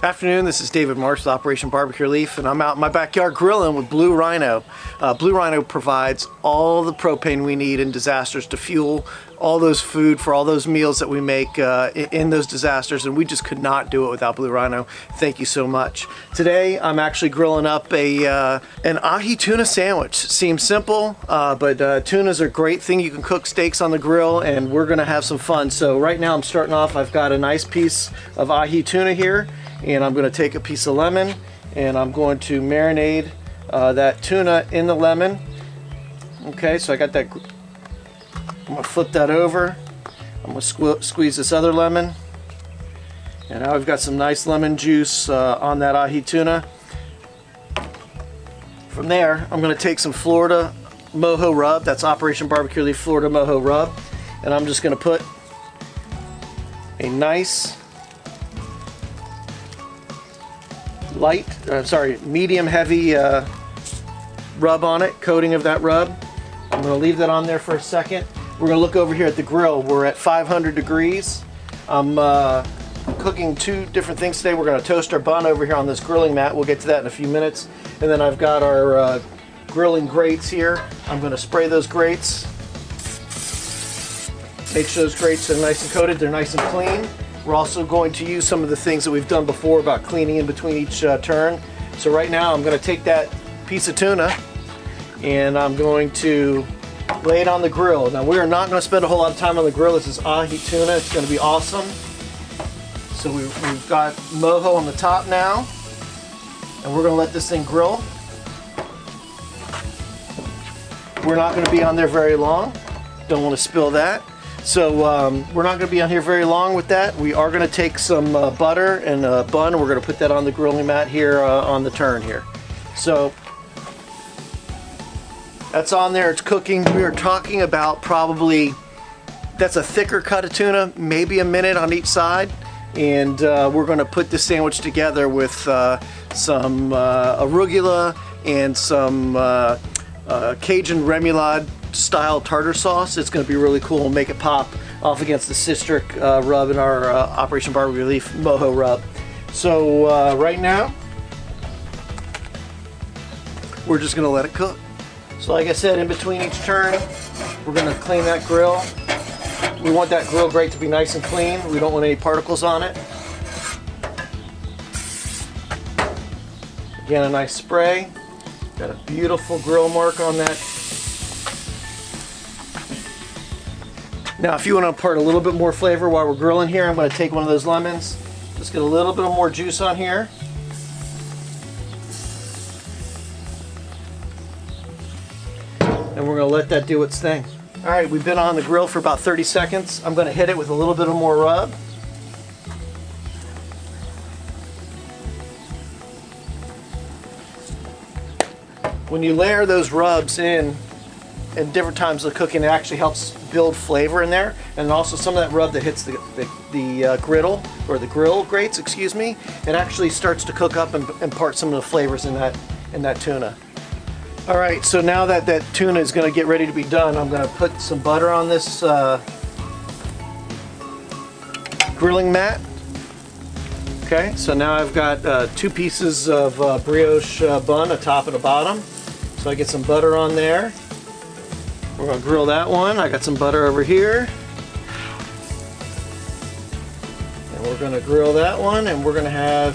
Afternoon, this is David Marsh with Operation Barbecue Relief, and I'm out in my backyard grilling with Blue Rhino. Uh, Blue Rhino provides all the propane we need in disasters to fuel all those food for all those meals that we make uh, in those disasters, and we just could not do it without Blue Rhino. Thank you so much. Today, I'm actually grilling up a uh, an ahi tuna sandwich. Seems simple, uh, but uh, tuna's a great thing. You can cook steaks on the grill, and we're gonna have some fun. So right now, I'm starting off. I've got a nice piece of ahi tuna here and I'm going to take a piece of lemon and I'm going to marinate uh, that tuna in the lemon. Okay, so I got that. I'm going to flip that over. I'm going to squeeze this other lemon. And now we've got some nice lemon juice uh, on that ahi tuna. From there, I'm going to take some Florida Mojo Rub. That's Operation Barbecue Relief Florida Mojo Rub. And I'm just going to put a nice light, uh, sorry, medium heavy uh, rub on it, coating of that rub. I'm to leave that on there for a second. We're to look over here at the grill. We're at 500 degrees. I'm uh, cooking two different things today. We're to toast our bun over here on this grilling mat. We'll get to that in a few minutes. And then I've got our uh, grilling grates here. I'm to spray those grates. Make sure those grates are nice and coated. They're nice and clean. We're also going to use some of the things that we've done before about cleaning in between each uh, turn. So right now I'm going to take that piece of tuna and I'm going to lay it on the grill. Now we are not going to spend a whole lot of time on the grill. This is ahi tuna. It's going to be awesome. So we've, we've got mojo on the top now and we're going to let this thing grill. We're not going to be on there very long. Don't want to spill that. So um, we're not going to be on here very long with that. We are going to take some uh, butter and a bun. We're going to put that on the grilling mat here uh, on the turn here. So that's on there. It's cooking. We are talking about probably that's a thicker cut of tuna, maybe a minute on each side. And uh, we're going to put this sandwich together with uh, some uh, arugula and some uh, Cajun remoulade style tartar sauce. It's going to be really cool and make it pop off against the Citric uh, rub in our uh, Operation Barbecue Relief Mojo rub. So uh, right now, we're just going to let it cook. So like I said, in between each turn, we're going to clean that grill. We want that grill grate to be nice and clean. We don't want any particles on it. Again, a nice spray. Got a beautiful grill mark on that Now if you want to impart a little bit more flavor while we're grilling here, I'm going to take one of those lemons, just get a little bit more juice on here. And we're going to let that do its thing. Alright, we've been on the grill for about 30 seconds. I'm going to hit it with a little bit of more rub. When you layer those rubs in in different times of cooking, it actually helps build flavor in there. And also some of that rub that hits the, the, the uh, griddle, or the grill grates, excuse me, it actually starts to cook up and impart some of the flavors in that, in that tuna. All right, so now that that tuna is gonna get ready to be done, I'm gonna put some butter on this uh, grilling mat. Okay, so now I've got uh, two pieces of uh, brioche uh, bun, a top and a bottom. So I get some butter on there. We're gonna grill that one. I got some butter over here. And we're gonna grill that one and we're gonna have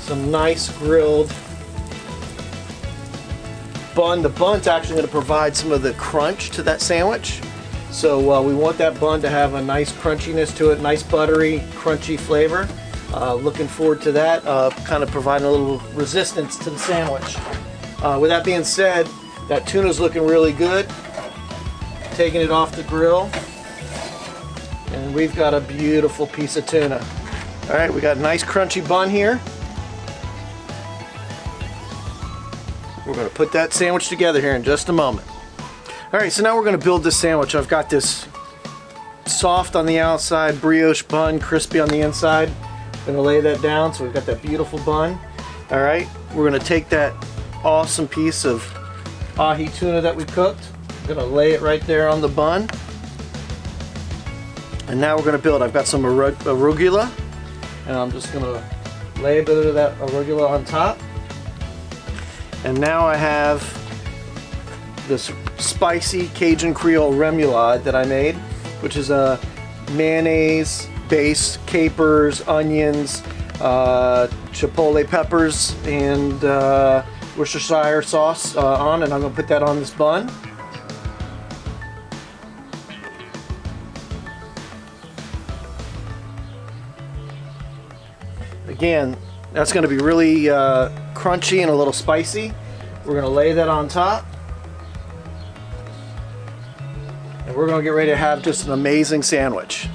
some nice grilled bun. The bun's actually gonna provide some of the crunch to that sandwich. So uh, we want that bun to have a nice crunchiness to it, nice buttery, crunchy flavor. Uh, looking forward to that, uh, kind of providing a little resistance to the sandwich. Uh, with that being said, that tuna's looking really good. Taking it off the grill. And we've got a beautiful piece of tuna. All right, we got a nice crunchy bun here. We're gonna put that sandwich together here in just a moment. All right, so now we're gonna build this sandwich. I've got this soft on the outside, brioche bun, crispy on the inside. Gonna lay that down so we've got that beautiful bun. All right, we're gonna take that awesome piece of ahi tuna that we cooked. I'm gonna lay it right there on the bun. And now we're gonna build. I've got some arugula And I'm just gonna lay a bit of that arugula on top. And now I have this spicy Cajun Creole remoulade that I made, which is a mayonnaise based capers, onions, uh, chipotle peppers, and uh, Worcestershire sauce uh, on, and I'm gonna put that on this bun. Again, that's going to be really uh, crunchy and a little spicy. We're going to lay that on top. And we're going to get ready to have just an amazing sandwich.